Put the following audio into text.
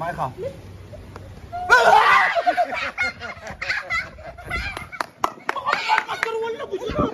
买好。我了，我！